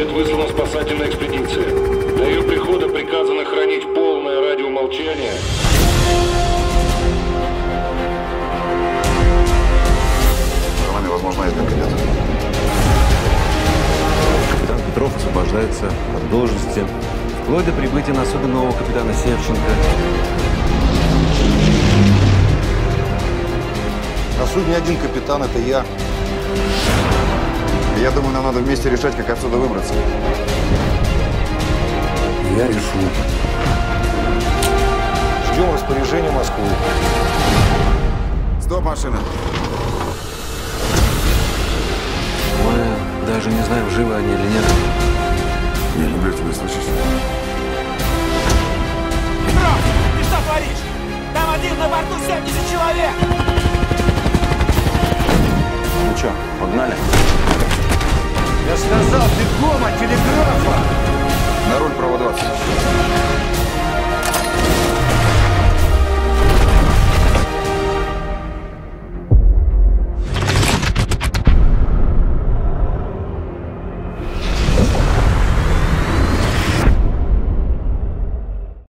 будет вызвана спасательная экспедиция. До ее прихода приказано хранить полное радиомолчание. За нами, возможно, есть кабинет. Капитан Петров освобождается от должности. Вплоть до прибытия на особо нового капитана Севченко. На судне один капитан, это я. Я думаю, нам надо вместе решать, как отсюда выбраться. Я решу. Ждем распоряжения Москвы. Стоп, машина. Мы даже не знаем, живы они или нет. Я люблю тебя, слышишь? Петров, ты что творишь? Там один на борту 70 человек! Ну что, погнали? На руль право